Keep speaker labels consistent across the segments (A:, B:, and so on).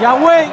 A: 杨威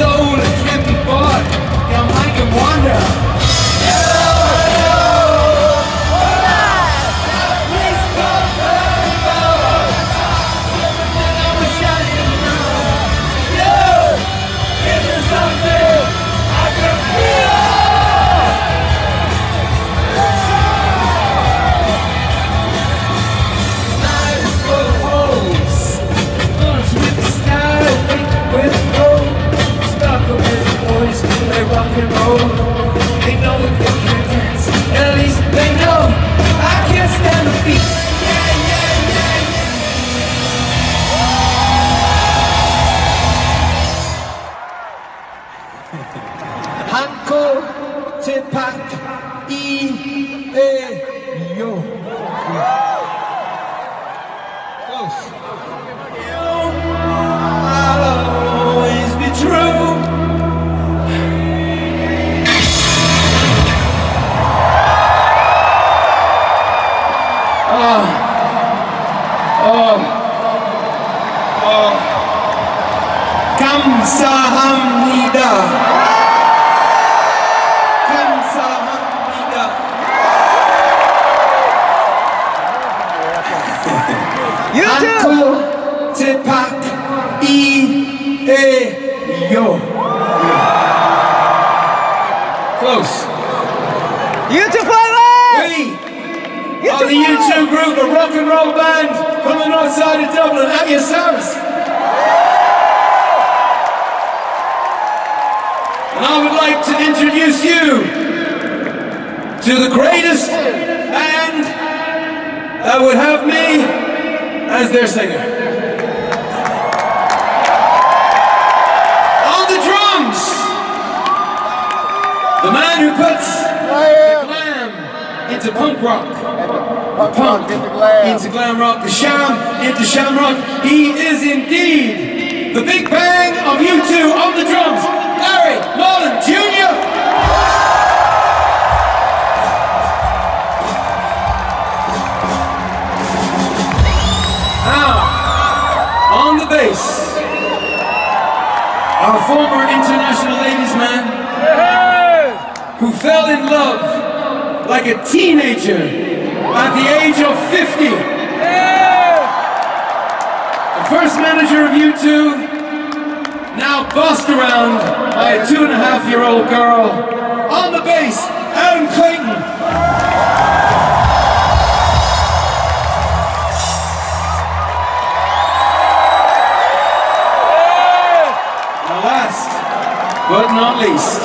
A: soul can't be bought. Your mind can wander. Rock Close.
B: You too, Flavor.
A: We are the U2 group, a rock and roll band from the north side of Dublin. At your service. And I would like to introduce you to the greatest band that would have me as their singer. The man who puts the glam into punk rock, the punk into glam rock, the sham into shamrock. He is indeed the big bang of U2 on the drums, Larry Mullen Jr. like a teenager at the age of 50. The first manager of U2, now bossed around by a two and a half year old girl. On the bass, Adam Clayton. But not least,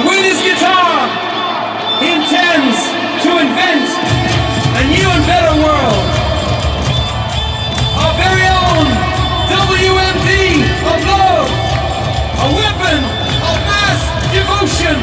A: with his guitar, he intends to invent a new and better world. Our very own WMD of love, a weapon of mass devotion,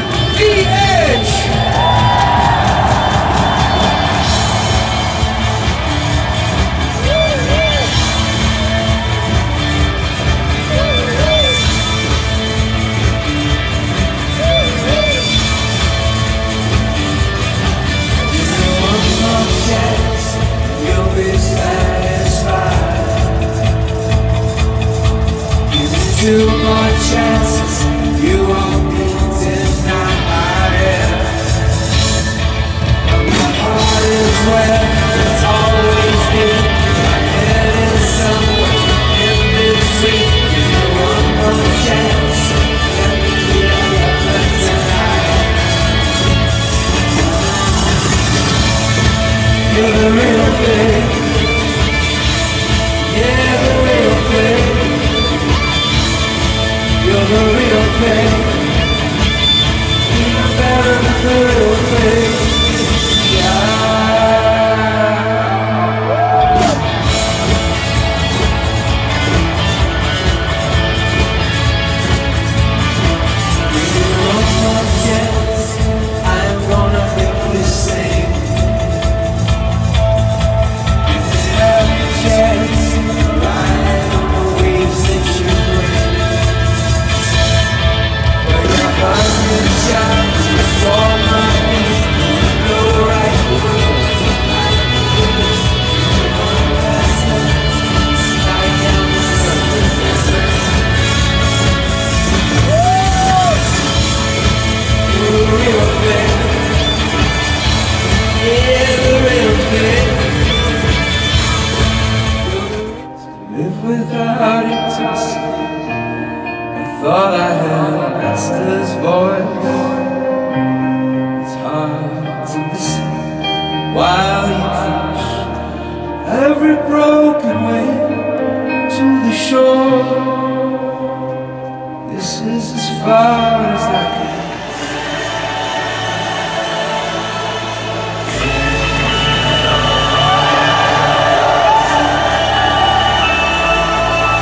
A: is as far as I can.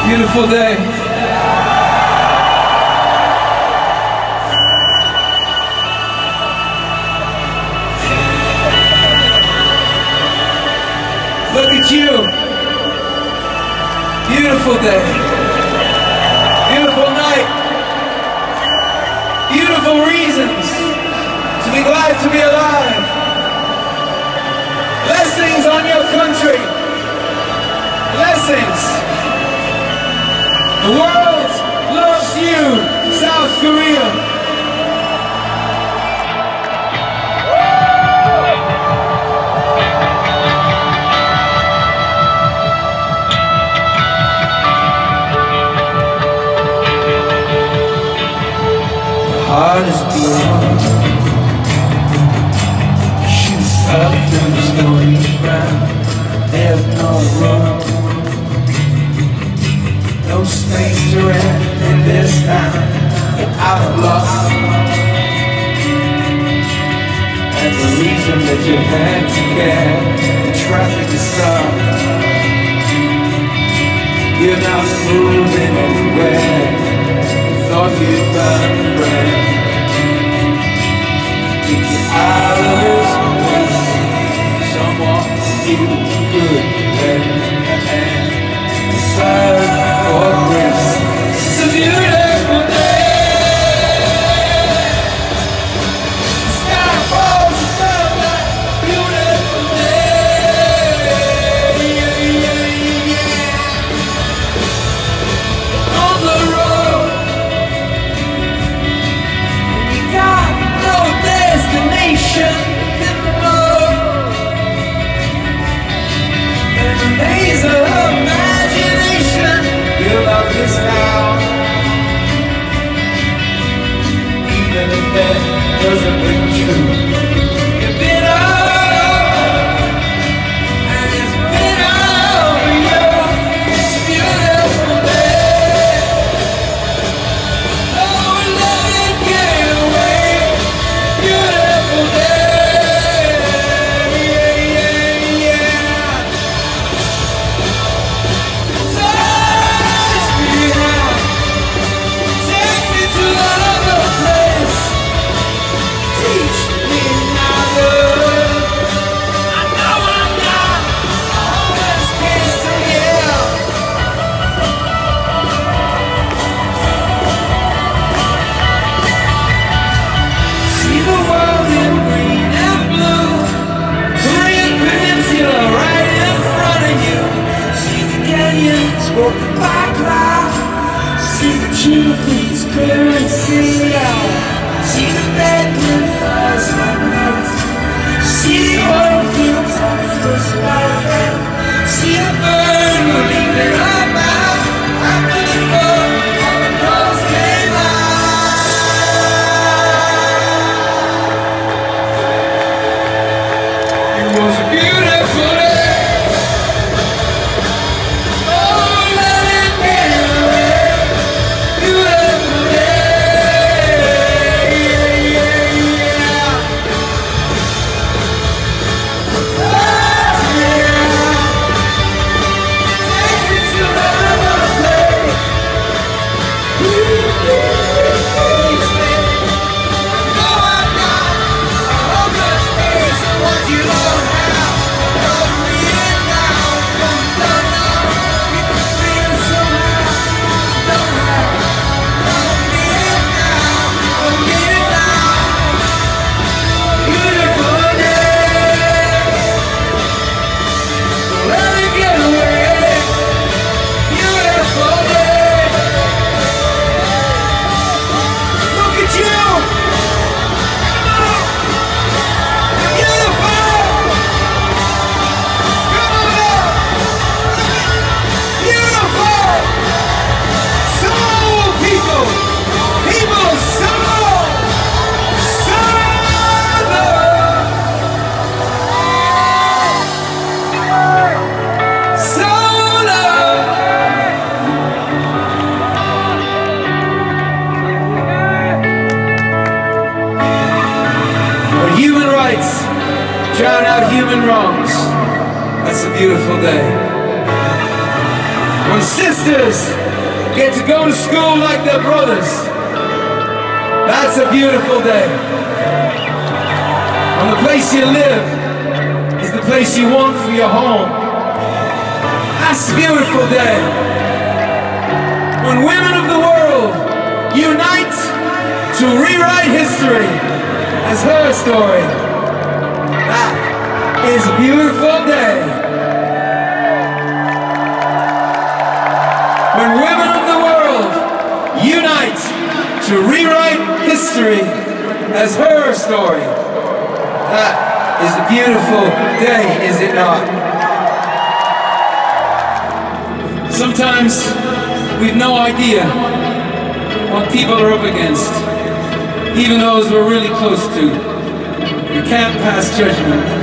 A: Beautiful day. Look at you. Beautiful day. beautiful reasons to be glad to be alive. Blessings on your country. Blessings. The world loves you, South Korea. See a bird. Rights drown out human wrongs. That's a beautiful day. When sisters get to go to school like their brothers, that's a beautiful day. When the place you live is the place you want for your home, that's a beautiful day. When women of the world unite to rewrite history as her story, is a beautiful day. When women of the world unite to rewrite history as her story, that is a beautiful day, is it not? Sometimes we've no idea what people are up against, even those we're really close to. We can't pass judgment.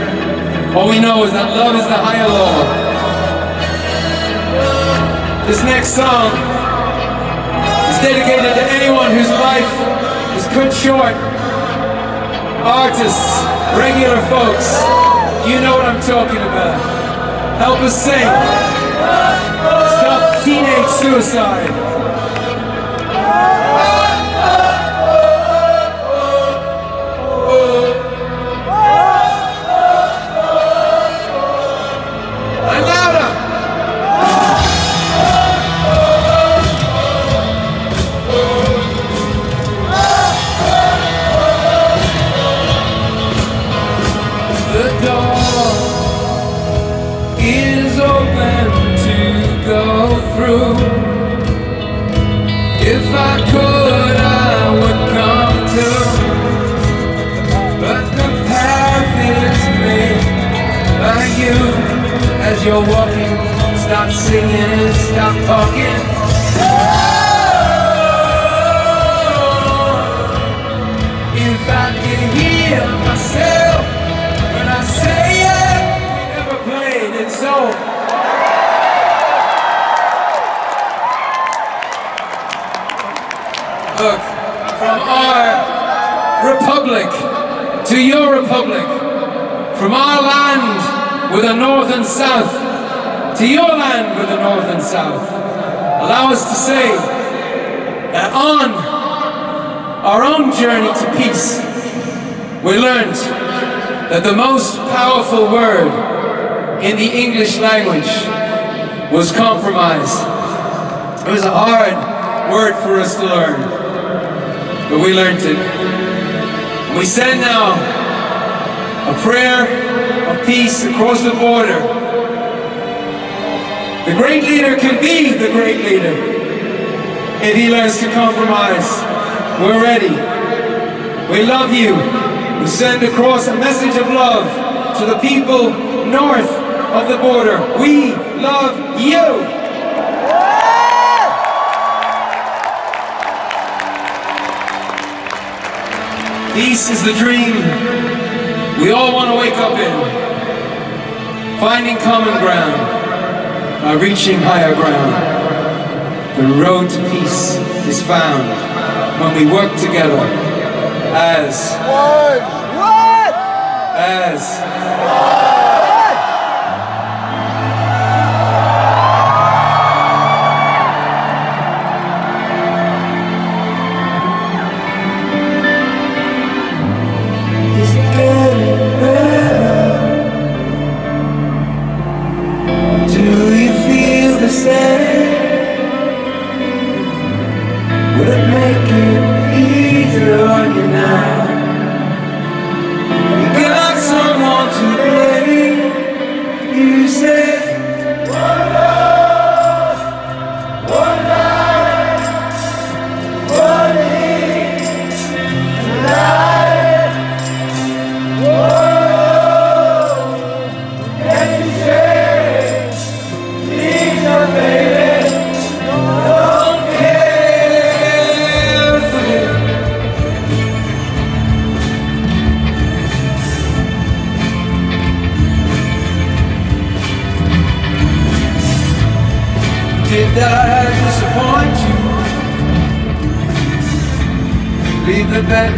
A: All we know is that love is the higher law. This next song is dedicated to anyone whose life is cut short. Artists, regular folks, you know what I'm talking about. Help us sing. Stop teenage suicide. Republic to your republic, from our land with a north and south to your land with a north and south, allow us to say that on our own journey to peace, we learned that the most powerful word in the English language was compromise. It was a hard word for us to learn, but we learned it. We send now a prayer of peace across the border. The great leader can be the great leader if he learns to compromise. We're ready. We love you. We send across a message of love to the people north of the border. We love you. Peace is the dream we all want to wake up in. Finding common ground by reaching higher ground. The road to peace is found when we work together as,
B: One. One.
A: as,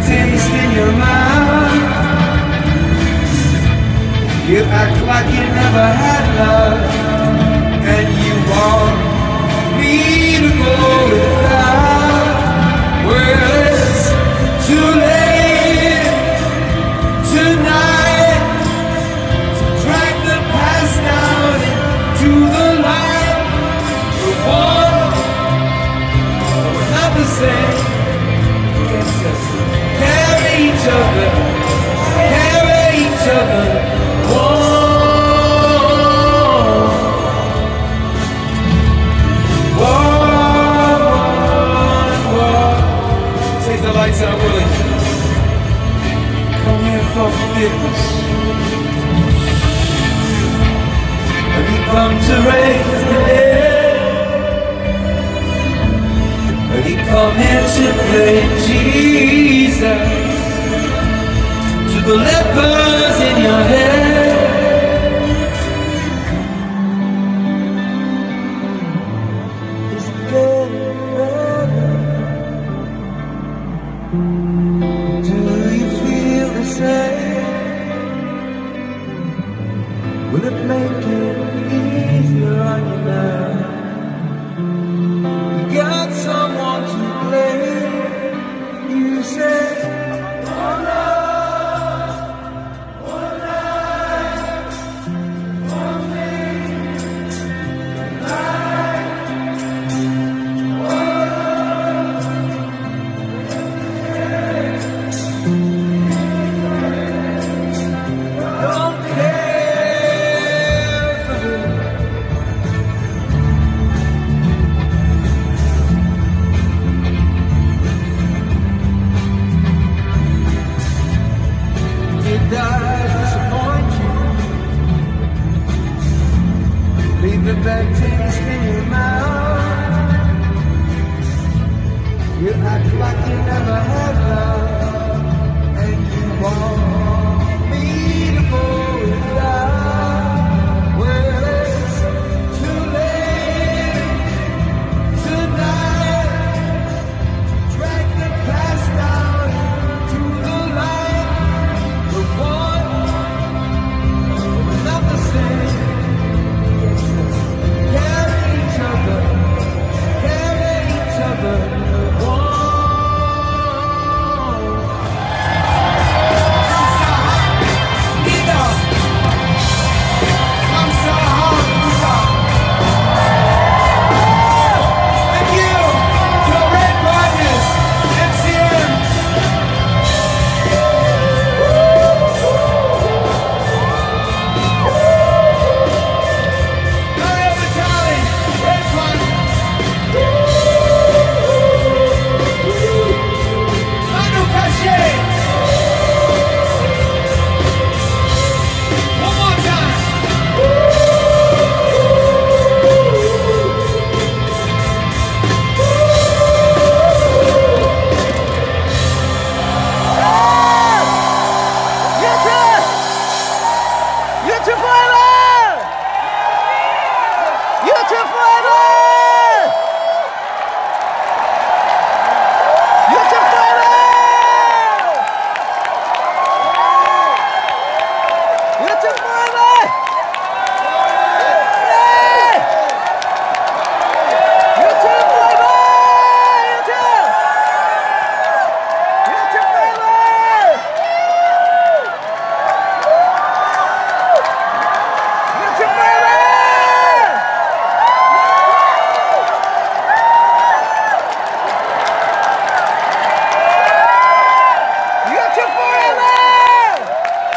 C: sentence in your mouth You act like you never had love And
A: you want me to go without. promise? Have you come to raise the dead? Have you come here to play Jesus? To the lepers in your head?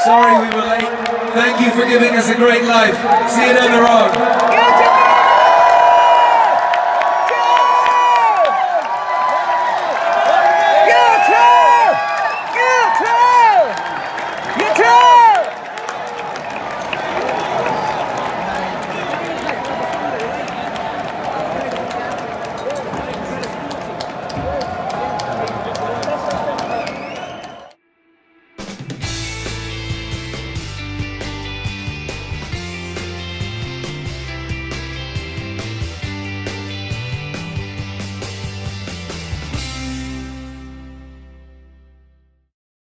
A: Sorry we were late. Thank you for giving us a great life. See you down the road.